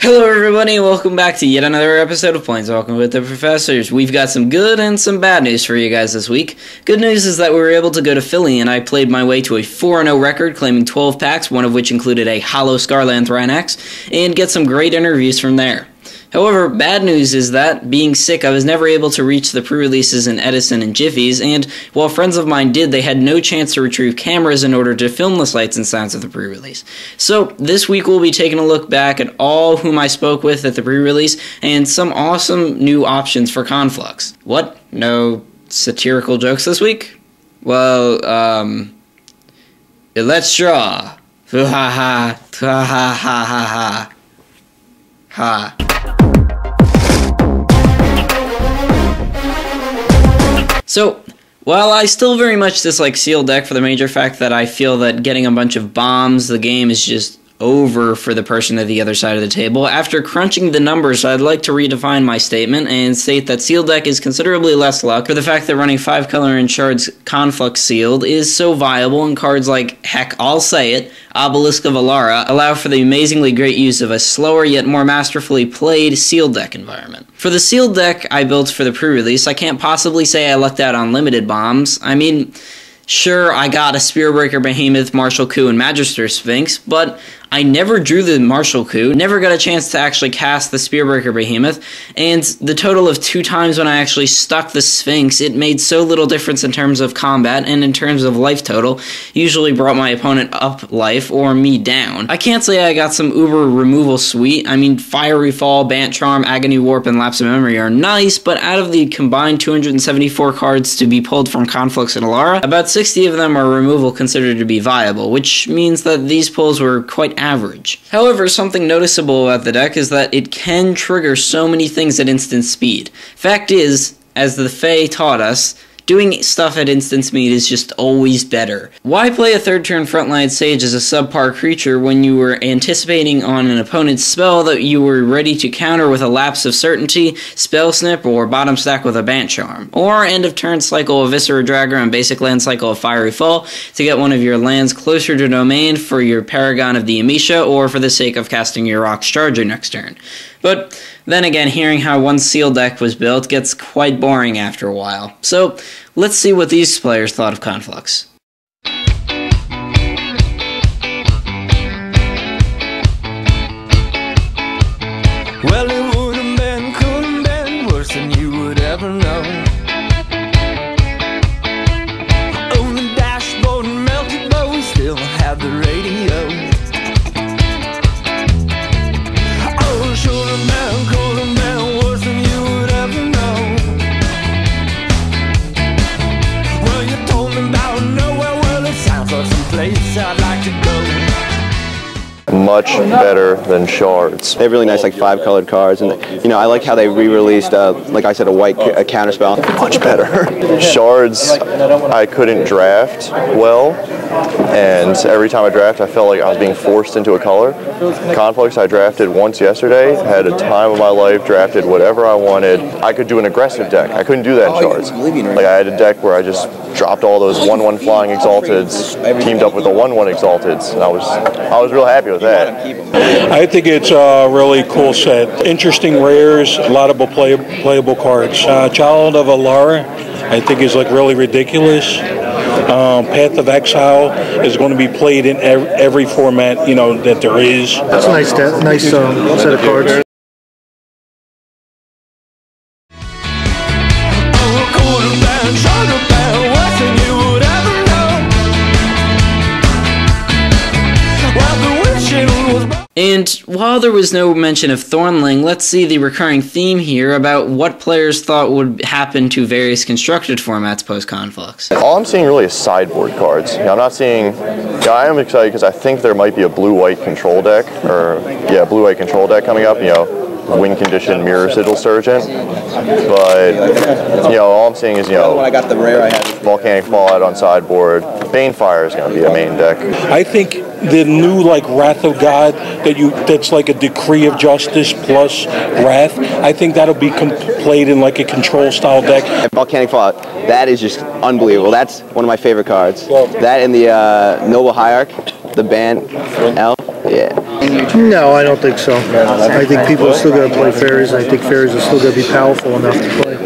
Hello, everybody, welcome back to yet another episode of Planeswalking with the Professors. We've got some good and some bad news for you guys this week. Good news is that we were able to go to Philly, and I played my way to a 4 0 record, claiming 12 packs, one of which included a Hollow Scarland Thrinax, and get some great interviews from there. However, bad news is that, being sick, I was never able to reach the pre releases in Edison and Jiffy's, and while friends of mine did, they had no chance to retrieve cameras in order to film the sights and sounds of the pre release. So, this week we'll be taking a look back at all whom I spoke with at the pre release and some awesome new options for Conflux. What? No satirical jokes this week? Well, um. Let's draw. Ha ha ha ha ha ha ha. Ha. So, while I still very much dislike Sealed Deck for the major fact that I feel that getting a bunch of bombs, the game is just over for the person at the other side of the table. After crunching the numbers, I'd like to redefine my statement and state that sealed deck is considerably less luck for the fact that running 5 color and shards conflux sealed is so viable and cards like, heck, I'll say it, Obelisk of Alara allow for the amazingly great use of a slower yet more masterfully played sealed deck environment. For the sealed deck I built for the pre-release, I can't possibly say I lucked out on limited bombs. I mean, Sure, I got a Spearbreaker Behemoth, Martial Coup, and Magister Sphinx, but I never drew the Martial Coup, never got a chance to actually cast the Spearbreaker Behemoth, and the total of two times when I actually stuck the Sphinx, it made so little difference in terms of combat and in terms of life total, usually brought my opponent up life or me down. I can't say I got some uber removal suite. I mean, Fiery Fall, Bant Charm, Agony Warp, and Lapse of Memory are nice, but out of the combined 274 cards to be pulled from Conflux and Alara, about 60 of them are removal considered to be viable, which means that these pulls were quite average. However, something noticeable about the deck is that it can trigger so many things at instant speed. Fact is, as the Fae taught us, Doing stuff at instant speed is just always better. Why play a third turn frontline sage as a subpar creature when you were anticipating on an opponent's spell that you were ready to counter with a lapse of certainty, spell snip, or bottom stack with a bant charm? Or end of turn cycle of Viscera Dragger and basic land cycle of Fiery Fall to get one of your lands closer to domain for your Paragon of the Amesha or for the sake of casting your Rhox Charger next turn. But then again, hearing how one sealed deck was built gets quite boring after a while. So let's see what these players thought of Conflux. Well, much better than shards. They have really nice like five colored cards, and you know I like how they re-released, uh, like I said, a white ca- a counterspell. Much better. shards, I couldn't draft well, and every time I draft, I felt like I was being forced into a color. Conflux, I drafted once yesterday, had a time of my life, drafted whatever I wanted. I could do an aggressive deck. I couldn't do that in shards. Like I had a deck where I just dropped all those one-one flying exalteds, teamed up with the one-one exalteds, and I was I was real happy with that. I think it's a really cool set. Interesting rares, a lot of play, playable cards. Uh, Child of Alara, I think is like really ridiculous. Um, Path of Exile is going to be played in ev- every format you know that there is. That's a nice, de- nice um, set of cards. And while there was no mention of Thornling, let's see the recurring theme here about what players thought would happen to various constructed formats post Conflux. All I'm seeing really is sideboard cards. You know, I'm not seeing. You know, I am excited because I think there might be a blue-white control deck, or yeah, blue-white control deck coming up. You know, win condition mirror sigil sergeant. But you know, all I'm seeing is you know, I got the rare I had. volcanic fallout on sideboard. Banefire is going to be a main deck. I think the new like Wrath of God that you that's like a decree of justice plus wrath. I think that'll be com- played in like a control style deck. And Volcanic Fallout, that is just unbelievable. That's one of my favorite cards. Well- that and the uh, Noble Hierarch, the band L. Yeah. No, I don't think so. I think people are still going to play fairies. I think fairies are still going to be powerful enough to play.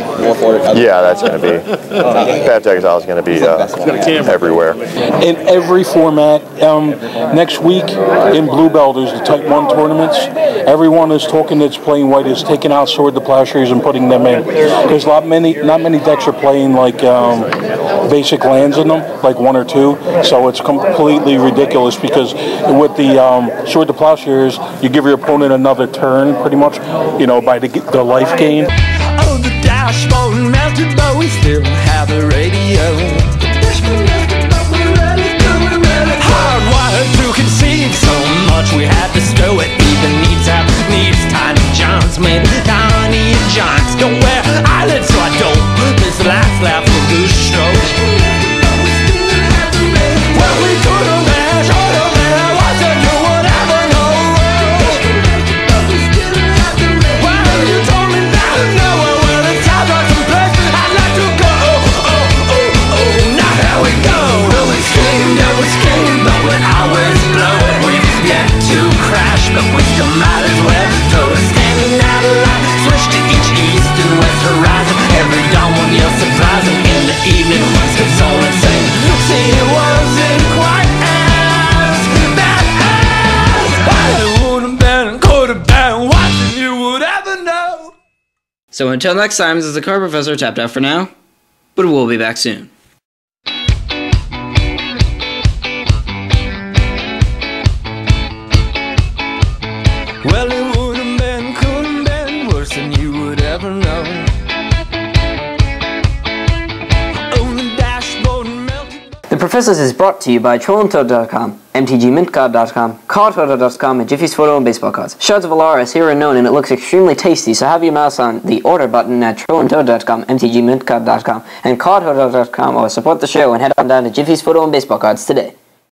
Yeah, that's going to be. Path of Exile is going to be uh, everywhere. in every format. Um, next week in Bluebell, there's the Type 1 tournaments. Everyone is talking that's playing white is taking out Swords to Plowshares and putting them in. There's not many, not many decks are playing like um, basic lands in them, like one or two. So it's completely ridiculous because with the um, Swords to Plowshares, you give your opponent another turn, pretty much, you know, by the, the life gain. Dashboard melted, but we still have the radio. Hardwired to conceive so much we had to stow it. Even needs have needs tiny Johns made tiny switch to each west horizon. Every dawn one yell. In the evening. See, it wasn't quite as bad as I would have been, could have been, you would ever know. So until next time, this is the Car Professor tapped out for now, but we'll be back soon. Well, Professors is brought to you by TrollandToad.com, MTGMintCard.com, CardHoarder.com, and Jiffy's Photo and Baseball Cards. Shards of Alara is here and known, and it looks extremely tasty, so have your mouse on the order button at TrollandToad.com, MTGMintCard.com, and CardHoarder.com, or support the show and head on down to Jiffy's Photo and Baseball Cards today.